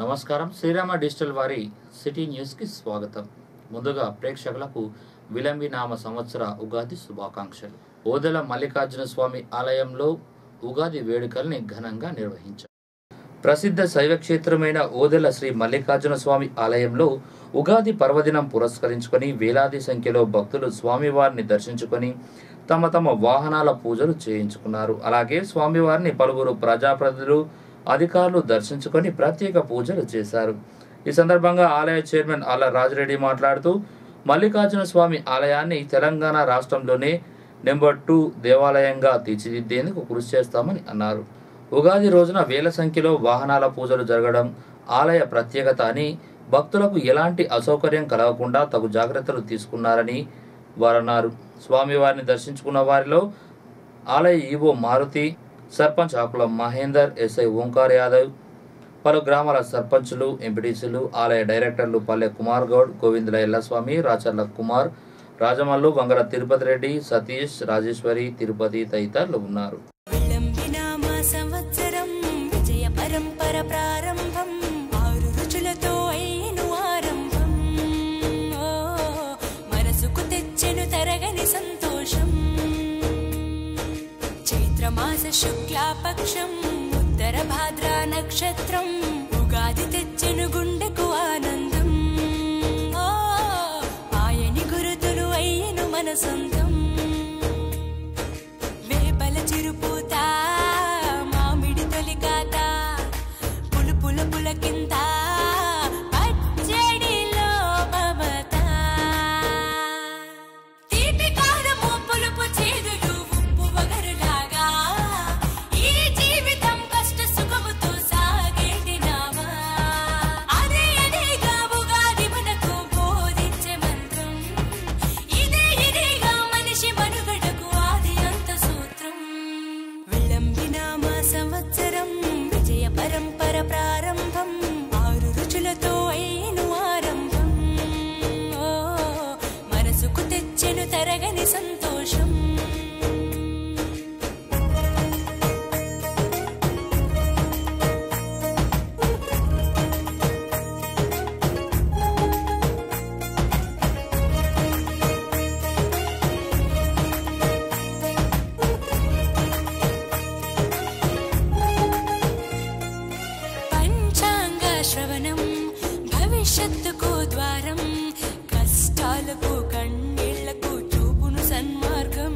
నమస్కారం. శ్రీరామ డిజిటల్ వారి సిటీ న్యూస్కి స్వాగతం. ముందుగా ప్రేక్షకులకు విలంబి నామ సంవత్సర ఉగాది శుభాకాంక్షలు. ఓదెల మల్లికార్జున స్వామి ఆలయంలో ఉగాది వేడుకల్ని ఘనంగా నిర్వహించారు. ప్రసిద్ధ శైవ క్షేత్రమైన ఓదెల శ్రీ మల్లికార్జున స్వామి ఆలయంలో ఉగాది పర్వదినం పురస్కరించుకొని వేలాది సంఖ్యలో భక్తులు స్వామివారిని దర్శించుకొని తమ తమ వాహనాల పూజలు చేయించుకున్నారు. అలాగే స్వామివారిని పలువురు ప్రజాప్రతినిధులు అధికారులు దర్శించుకొని ప్రత్యేక పూజలు చేశారు. ఈ సందర్భంగా ఆలయ చైర్మన్ ఆల రాజరెడ్డి మాట్లాడుతూ మల్లికార్జున స్వామి ఆలయాన్ని తెలంగాణ రాష్ట్రంలోనే నెంబర్ టూ దేవాలయంగా తీర్చిదిద్దేందుకు కృషి చేస్తామని అన్నారు. ఉగాది రోజున వేల సంఖ్యలో వాహనాల పూజలు జరగడం ఆలయ ప్రత్యేకత అని భక్తులకు ఎలాంటి అసౌకర్యం కలగకుండా తగు జాగ్రత్తలు తీసుకున్నారని వారన్నారు. స్వామివారిని దర్శించుకున్న వారిలో ఆలయ ఈవో మారుతి సర్పంచ్ ఆకుల మహేందర్ ఎస్ఐ ఓంకార్ యాదవ్ పలు గ్రామాల సర్పంచులు ఎంపీటీసీలు ఆలయ డైరెక్టర్లు పల్లె కుమార్ గౌడ్ గోవిందుల ఎల్లస్వామి రాచర్ల కుమార్ రాజమల్లు వంగల తిరుపతి రెడ్డి సతీష్ రాజేశ్వరి తిరుపతి తదితరులు ఉన్నారు. శుక్లాపక్షం ఉత్తర భాద్ర నక్షత్రం ఉగాది తెచ్చెను గుండెకు ఆనందం. ఆయని గురుతులు అయ్యను మన సొంతం వేపల చిరుపూత మామిడి తొలికాత పులుపుల పులకింతా శ్రవణం భవిష్యత్తుకు ద్వారం కష్టాలకు కన్నీళ్ళకు చూపును సన్మార్గం.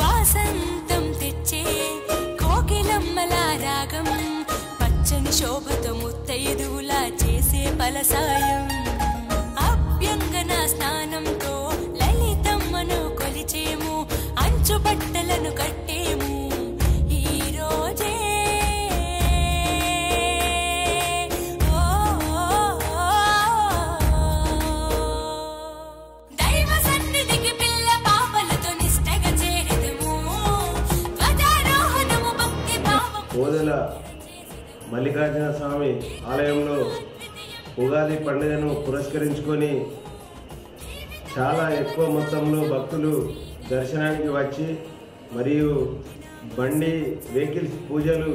వాసంతం తెచ్చే కోకిలమ్మల రాగం పచ్చని శోభతో ముత్తైదువులా చేసే పలసాయం. అభ్యంగన స్నానంతో లలితమ్మను కొలిచేము అంచు బట్టలను కట్టి మల్లికార్జున స్వామి ఆలయంలో ఉగాది పండుగను పురస్కరించుకొని చాలా ఎక్కువ మొత్తంలో భక్తులు దర్శనానికి వచ్చి మరియు బండి వెహికల్స్ పూజలు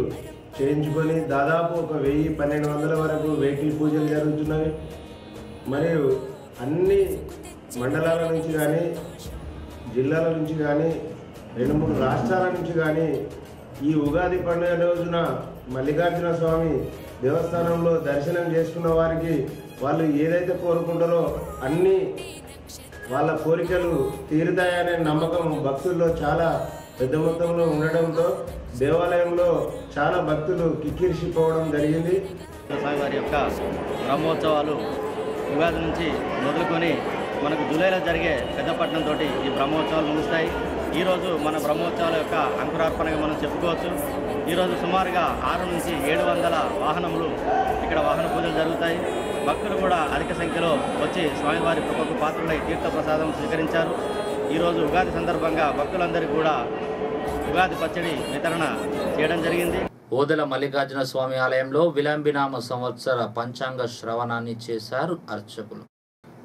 చేయించుకొని దాదాపు ఒక వెయ్యి పన్నెండు వందల వరకు వెహికల్ పూజలు జరుగుతున్నవి. మరియు అన్ని మండలాల నుంచి కానీ జిల్లాల నుంచి కానీ రెండు మూడు రాష్ట్రాల నుంచి కానీ ఈ ఉగాది పండుగ రోజున మల్లికార్జున స్వామి దేవస్థానంలో దర్శనం చేసుకున్న వారికి వాళ్ళు ఏదైతే కోరుకుంటారో అన్ని వాళ్ళ కోరికలు తీరుతాయనే నమ్మకం భక్తుల్లో చాలా పెద్ద మొత్తంలో ఉండడంతో దేవాలయంలో చాలా భక్తులు కిక్కిరిసిపోవడం జరిగింది. స్వామివారి యొక్క బ్రహ్మోత్సవాలు ఉగాది నుంచి మొదలుకొని మనకు జూలైలో జరిగే పెద్దపట్నం తోటి ఈ బ్రహ్మోత్సవాలు ముగుస్తాయి. ఈరోజు మన బ్రహ్మోత్సవాల యొక్క అంకురార్పణగా మనం చెప్పుకోవచ్చు. ఈరోజు సుమారుగా ఆరు నుంచి ఏడు వందల వాహనములు ఇక్కడ వాహన పూజలు జరుగుతాయి. భక్తులు కూడా అధిక సంఖ్యలో వచ్చి స్వామివారి కృపకు పాత్రలై తీర్థ ప్రసాదం స్వీకరించారు. ఈరోజు ఉగాది సందర్భంగా భక్తులందరికీ కూడా ఉగాది పచ్చడి వితరణ చేయడం జరిగింది. ఓదెల మల్లికార్జున స్వామి ఆలయంలో విలంబినామ సంవత్సర పంచాంగ శ్రవణాన్ని చేశారు అర్చకులు.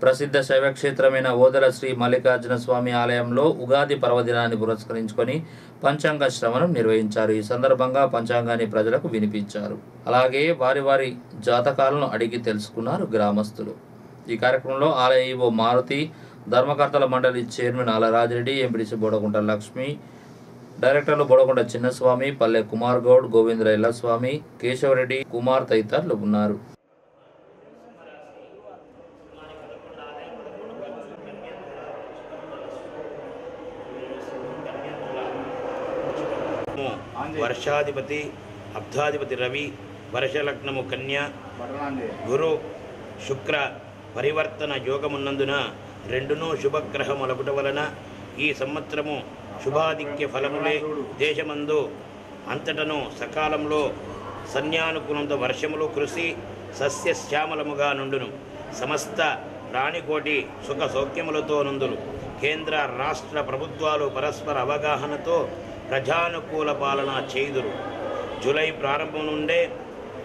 ప్రసిద్ధ శైవక్షేత్రమైన ఓదల శ్రీ మల్లికార్జున స్వామి ఆలయంలో ఉగాది పర్వదినాన్ని పురస్కరించుకొని పంచాంగ శ్రవణం నిర్వహించారు. ఈ సందర్భంగా పంచాంగాన్ని ప్రజలకు వినిపించారు. అలాగే వారి వారి జాతకాలను అడిగి తెలుసుకున్నారు గ్రామస్తులు. ఈ కార్యక్రమంలో ఆలయ ఈవో మారుతి ధర్మకర్తల మండలి చైర్మన్ అలరాజిరెడ్డి ఎంపీడీసీ బోడకుంట లక్ష్మి డైరెక్టర్లు బోడకొండ చిన్నస్వామి పల్లె కుమార్ గౌడ్ గోవింద్ర ఎల్లస్వామి కేశవరెడ్డి కుమార్ తదితరులు ఉన్నారు. వర్షాధిపతి అబ్ధాధిపతి రవి వర్షలగ్నము కన్య గురు శుక్ర పరివర్తన యోగమున్నందున రెండునూ శుభగ్రహములగుట వలన ఈ సంవత్సరము శుభాధిక్య ఫలములే దేశమందు అంతటను సకాలంలో సన్యానుకులంత వర్షములు కృషి సస్యశ్యామలముగా నుండును. సమస్త ప్రాణికోటి సుఖ సౌఖ్యములతో నుందులు కేంద్ర రాష్ట్ర ప్రభుత్వాలు పరస్పర అవగాహనతో ప్రజానుకూల పాలన చేదురు. జూలై ప్రారంభం నుండే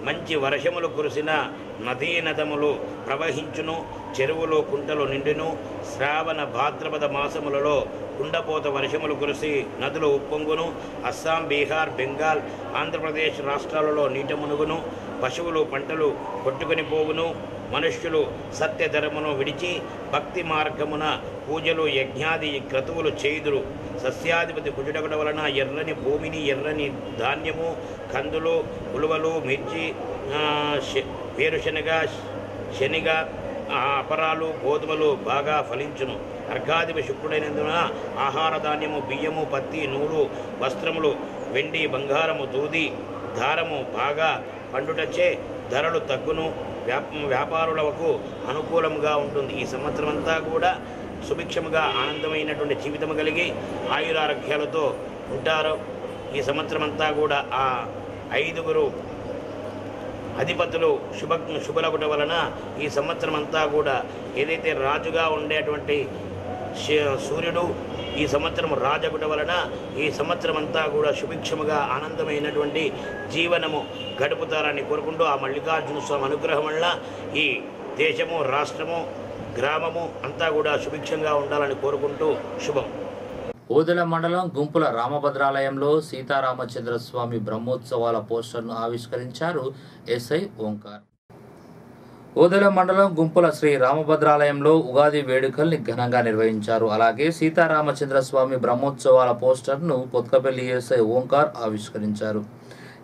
మంచి వర్షములు కురిసిన నదీ నదములు ప్రవహించును చెరువులు కుంటలు నిండును. శ్రావణ భాద్రపద మాసములలో కుండపోత వర్షములు కురిసి నదులు ఉప్పొంగును. అస్సాం బీహార్ బెంగాల్ ఆంధ్రప్రదేశ్ రాష్ట్రాలలో నీట మునుగును. పశువులు పంటలు కొట్టుకుని పోవును. మనుష్యులు సత్యధర్మను విడిచి భక్తి మార్గమున పూజలు యజ్ఞాది క్రతువులు చేయుదురు. సస్యాధిపతి కుజుడగడ వలన ఎర్రని భూమిని ఎర్రని ధాన్యము కందులు ఉలువలు మిర్చి వేరుశనగ శనిగ అపరాలు గోధుమలు బాగా ఫలించును. అర్ఘాధిపతి శుక్రుడైనందున ఆహార ధాన్యము బియ్యము పత్తి నూలు వస్త్రములు వెండి బంగారము దూది దారము బాగా పండుటచే ధరలు తగ్గును. వ్యాపారులకు అనుకూలంగా ఉంటుంది. ఈ సంవత్సరం అంతా కూడా సుభిక్షముగా ఆనందమైనటువంటి జీవితం కలిగి ఆయురారోగ్యాలతో ఉంటారు. ఈ సంవత్సరం అంతా కూడా ఆ ఐదుగురు అధిపతులు శుభ శుభలగుట వలన ఈ సంవత్సరం అంతా కూడా ఏదైతే రాజుగా ఉండేటువంటి సూర్యుడు ఈ సంవత్సరం రాజగుట వలన ఈ సంవత్సరం అంతా కూడా సుభిక్షముగా ఆనందమైనటువంటి జీవనము గడుపుతారని కోరుకుంటూ ఆ మల్లికార్జున స్వామి అనుగ్రహం వల్ల ఈ దేశము రాష్ట్రము గ్రామము అంతా కూడా సుభిక్షంగా ఉండాలని కోరుకుంటూ శుభం. ఓదెల మండలం గుంపుల రామభద్రాలయంలో సీతారామచంద్ర స్వామి బ్రహ్మోత్సవాల పోస్టర్ను ఆవిష్కరించారు ఎస్ఐ ఓంకార్. ఓదెల మండలం గుంపుల శ్రీ రామభద్రాలయంలో ఉగాది వేడుకల్ని ఘనంగా నిర్వహించారు. అలాగే సీతారామచంద్ర స్వామి బ్రహ్మోత్సవాల పోస్టర్ను కొత్తపల్లి ఎస్ఐ ఓంకార్ ఆవిష్కరించారు.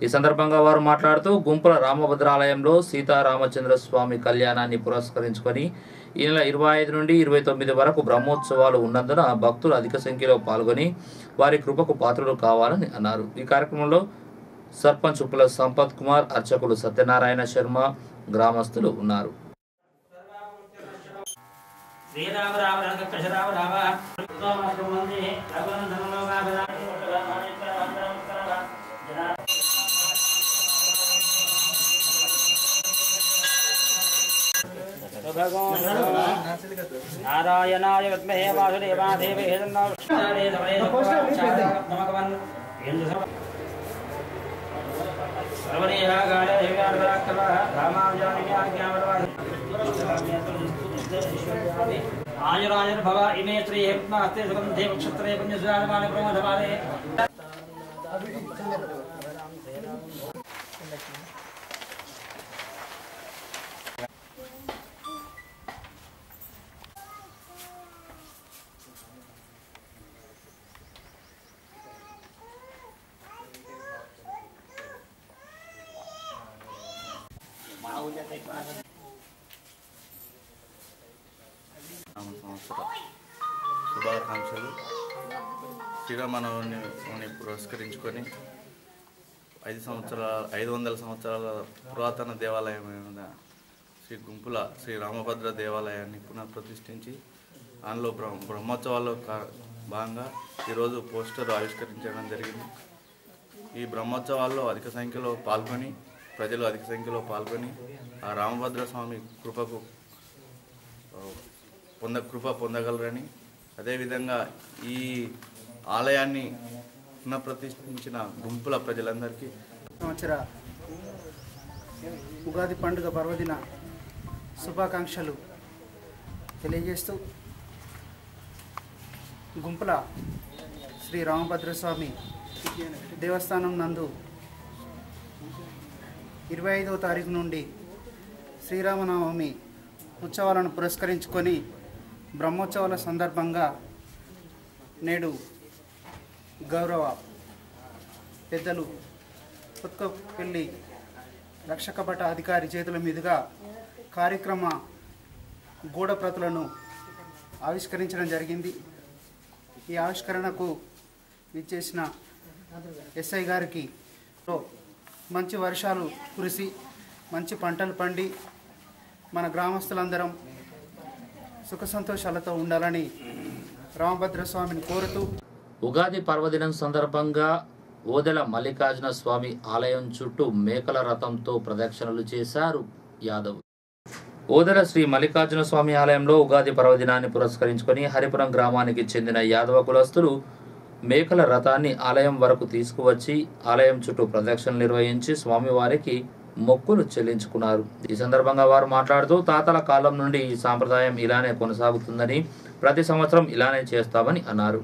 ఈ సందర్భంగా వారు మాట్లాడుతూ గుంపుల రామభద్రాలయంలో సీతారామచంద్ర స్వామి కళ్యాణాన్ని పురస్కరించుకొని ఈ నెల ఇరవై ఐదు నుండి ఇరవై తొమ్మిది వరకు బ్రహ్మోత్సవాలు ఉన్నందున భక్తులు అధిక సంఖ్యలో పాల్గొని వారి కృపకు పాత్రలు కావాలని అన్నారు ఈ కార్యక్రమంలో సర్పంచ్ ఉప్పుల సంపత్ కుమార్ అర్చకులు సత్యనారాయణ శర్మ గ్రామస్తులు ఉన్నారు శ్రీరామ రామ రామ రామ नारायणाय विद्महे वासुदेवादेवे हेदन्नावृष्णारे धवये नमकवन् सर्वदेहा गालदेव्यार्पराक्तवः धामां जानव्याज्ञामरवाः आयुरायुर्भव इमे శుభాకాంక్షలు. శ్రీరామనవమిని పురస్కరించుకొని ఐదు సంవత్సరాల ఐదు వందల సంవత్సరాల పురాతన దేవాలయమైన శ్రీ గుంపుల శ్రీ రామభద్ర దేవాలయాన్ని పునఃప్రతిష్ఠించి అందులో బ్రహ్మ బ్రహ్మోత్సవాల్లో కా- భాగంగా ఈరోజు పోస్టర్ ఆవిష్కరించడం జరిగింది. ఈ బ్రహ్మోత్సవాల్లో అధిక సంఖ్యలో పాల్గొని ప్రజలు అధిక సంఖ్యలో పాల్గొని ఆ రామభద్ర స్వామి కృపకు పొంద కృప పొందగలరని. అదేవిధంగా ఈ ఆలయాన్ని పునఃప్రతిష్ఠించిన గుంపుల ప్రజలందరికీ సంవత్సర ఉగాది పండుగ పర్వదిన శుభాకాంక్షలు తెలియజేస్తూ గుంపుల శ్రీ రామభద్రస్వామి దేవస్థానం నందు ఇరవై ఐదవ తారీఖు నుండి శ్రీరామనవమి ఉత్సవాలను పురస్కరించుకొని బ్రహ్మోత్సవాల సందర్భంగా నేడు గౌరవ పెద్దలు కొత్తపల్లి రక్షకపట అధికారి చేతుల మీదుగా కార్యక్రమ గూఢ ప్రతులను ఆవిష్కరించడం జరిగింది. ఈ ఆవిష్కరణకు విచ్చేసిన ఎస్ఐ గారికి లో మంచి వర్షాలు కురిసి మంచి పంటలు పండి మన గ్రామస్తులందరం సుఖ సంతోషాలతో ఉండాలని రామభద్ర స్వామిని కోరుతూ ఉగాది పర్వదినం సందర్భంగా ఓదెల మల్లికార్జున స్వామి ఆలయం చుట్టూ మేకల రథంతో ప్రదక్షిణలు చేశారు యాదవ్. ఓదెల శ్రీ మల్లికార్జున స్వామి ఆలయంలో ఉగాది పర్వదినాన్ని పురస్కరించుకొని హరిపురం గ్రామానికి చెందిన యాదవ కులస్తులు మేకల రథాన్ని ఆలయం వరకు తీసుకువచ్చి ఆలయం చుట్టూ ప్రదక్షిణలు నిర్వహించి స్వామివారికి మొక్కులు చెల్లించుకున్నారు. ఈ సందర్భంగా వారు మాట్లాడుతూ తాతల కాలం నుండి ఈ సాంప్రదాయం ఇలానే కొనసాగుతుందని ప్రతి సంవత్సరం ఇలానే చేస్తామని అన్నారు.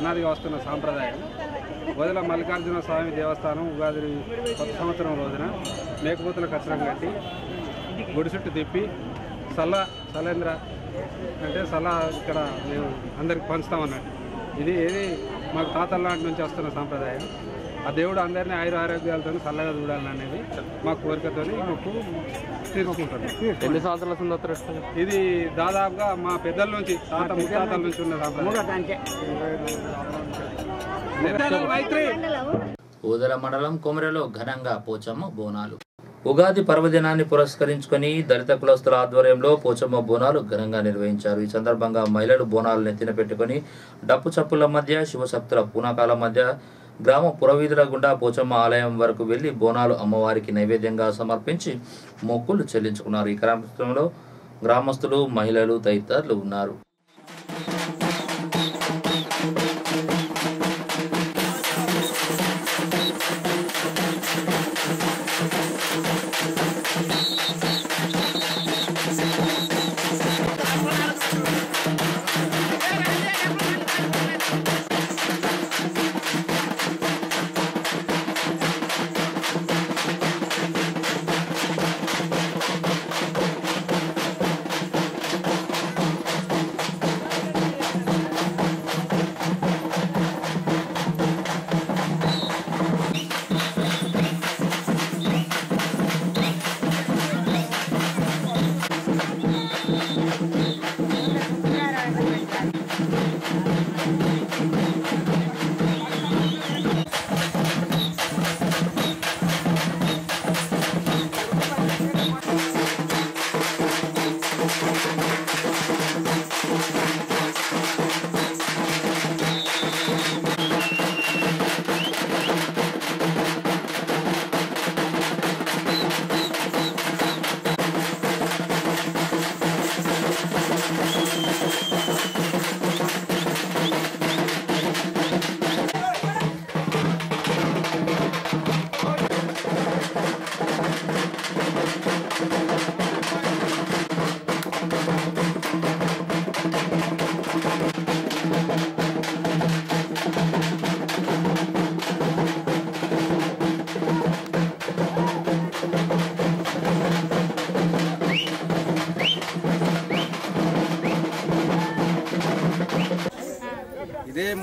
అనాదిగా వస్తున్న సాంప్రదాయం. వదిల మల్లికార్జున స్వామి దేవస్థానం ఉగాది కొత్త సంవత్సరం రోజున మేకపోతుల కచ్చరం కట్టి గుడి చుట్టూ తిప్పి సల్ల సలేంద్ర అంటే సల్ల ఇక్కడ మేము అందరికి పంచుతామన్నట్టు ఇది ఏది మాకు తాతల నాటి నుంచి వస్తున్న సాంప్రదాయం. ఆ దేవుడు అందరినీ ఆయుర ఆరోగ్యాలతో చల్లగా చూడాలని అనేది మా కోరికతో మొక్కు తీర్చుకుంటాం ఎన్ని సంవత్సరాల సుందర ఇది దాదాపుగా మా పెద్దల నుంచి తాత ముత్తాతల నుంచి ఉన్న ఊదల మండలం కొమరెలో ఘనంగా పోచమ్మ బోనాలు. ఉగాది పర్వదినాన్ని పురస్కరించుకొని దళిత కులస్తుల ఆధ్వర్యంలో పోచమ్మ బోనాలు ఘనంగా నిర్వహించారు. ఈ సందర్భంగా మహిళలు బోనాలు నెత్తిన పెట్టుకొని డప్పు చప్పుల మధ్య శివశక్తుల పూనకాల మధ్య గ్రామ పురవీధుల గుండా పోచమ్మ ఆలయం వరకు వెళ్ళి బోనాలు అమ్మవారికి నైవేద్యంగా సమర్పించి మొక్కులు చెల్లించుకున్నారు. ఈ కార్యక్రమంలో గ్రామస్తులు మహిళలు తదితరులు ఉన్నారు.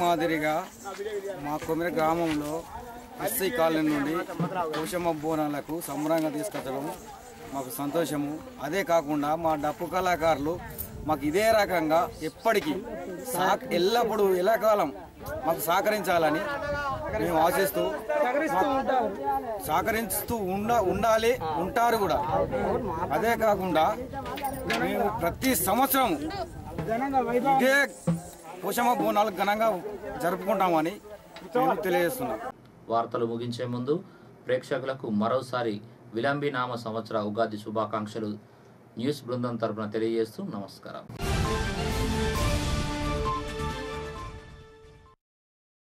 మాదిరిగా మా కొమిర గ్రామంలో ఎస్సీ కాలనీ నుండి పోషమ్మ బోనాలకు సంబరంగా తీసుకొచ్చడం మాకు సంతోషము. అదే కాకుండా మా డప్పు కళాకారులు మాకు ఇదే రకంగా ఎప్పటికీ సా ఎల్లప్పుడూ ఎల్లకాలం మాకు సహకరించాలని మేము ఆశిస్తూ సహకరిస్తూ ఉండ ఉండాలి ఉంటారు కూడా. అదే కాకుండా మేము ప్రతి సంవత్సరం ఇదే పోషమ్మ బోనాలు ఘనంగా జరుపుకుంటామని మేము తెలియజేస్తున్నాం. వార్తలు ముగించే ముందు ప్రేక్షకులకు మరోసారి విలంబి నామ సంవత్సర ఉగాది శుభాకాంక్షలు. న్యూస్ బృందం తరపున తెలియజేస్తూ నమస్కారం.